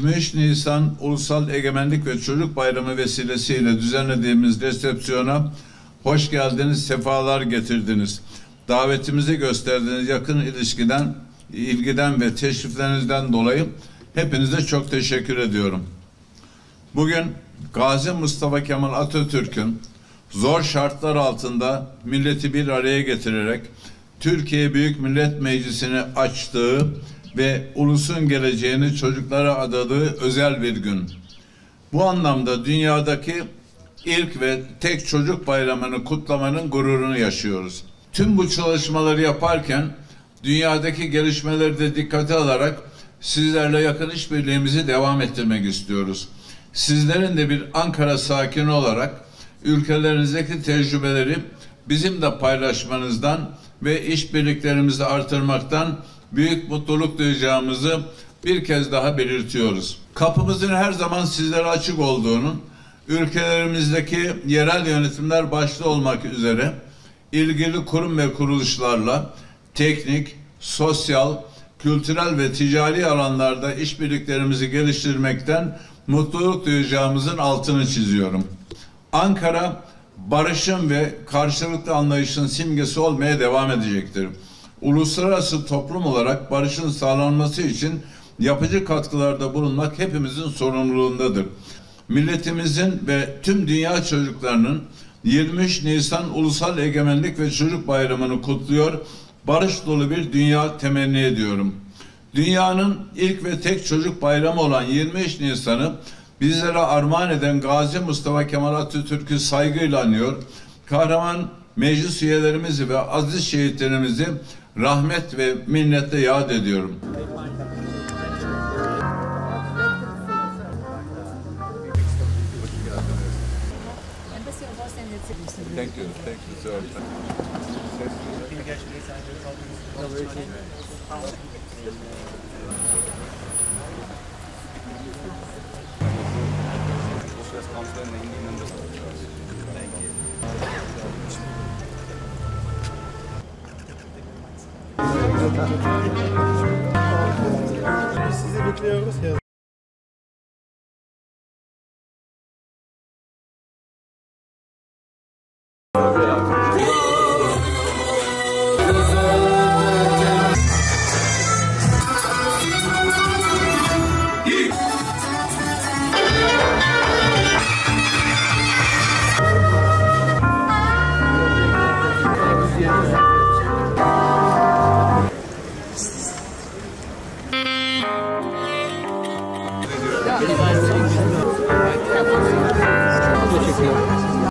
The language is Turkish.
23 Nisan Ulusal Egemenlik ve Çocuk Bayramı vesilesiyle düzenlediğimiz resepsiyona hoş geldiniz, sefalar getirdiniz. Davetimizi gösterdiğiniz yakın ilişkiden, ilgiden ve teşriflerinizden dolayı hepinize çok teşekkür ediyorum. Bugün Gazi Mustafa Kemal Atatürk'ün zor şartlar altında milleti bir araya getirerek Türkiye Büyük Millet Meclisi'ni açtığı ve ulusun geleceğini çocuklara adadığı özel bir gün. Bu anlamda dünyadaki ilk ve tek çocuk bayramını kutlamanın gururunu yaşıyoruz. Tüm bu çalışmaları yaparken dünyadaki gelişmeleri de dikkate alarak sizlerle yakın işbirliğimizi devam ettirmek istiyoruz. Sizlerin de bir Ankara sakini olarak ülkelerinizdeki tecrübeleri bizim de paylaşmanızdan ve işbirliklerimizi artırmaktan büyük mutluluk duyacağımızı bir kez daha belirtiyoruz. Kapımızın her zaman sizlere açık olduğunun, ülkelerimizdeki yerel yönetimler başta olmak üzere ilgili kurum ve kuruluşlarla teknik, sosyal, kültürel ve ticari alanlarda işbirliklerimizi geliştirmekten mutluluk duyacağımızın altını çiziyorum. Ankara barışın ve karşılıklı anlayışın simgesi olmaya devam edecektir. Uluslararası toplum olarak barışın sağlanması için yapıcı katkılarda bulunmak hepimizin sorumluluğundadır. Milletimizin ve tüm dünya çocuklarının 23 Nisan Ulusal Egemenlik ve Çocuk Bayramı'nı kutluyor, barış dolu bir dünya temenni ediyorum. Dünyanın ilk ve tek çocuk bayramı olan 23 Nisan'ı bizlere armağan eden Gazi Mustafa Kemal Atatürk'ü saygıyla anıyor. Kahraman meclis üyelerimizi ve aziz şehitlerimizi rahmet ve minnetle yad ediyorum. Thank you. Thank you, sir. Sizi bekliyoruz. Teşekkür ederim.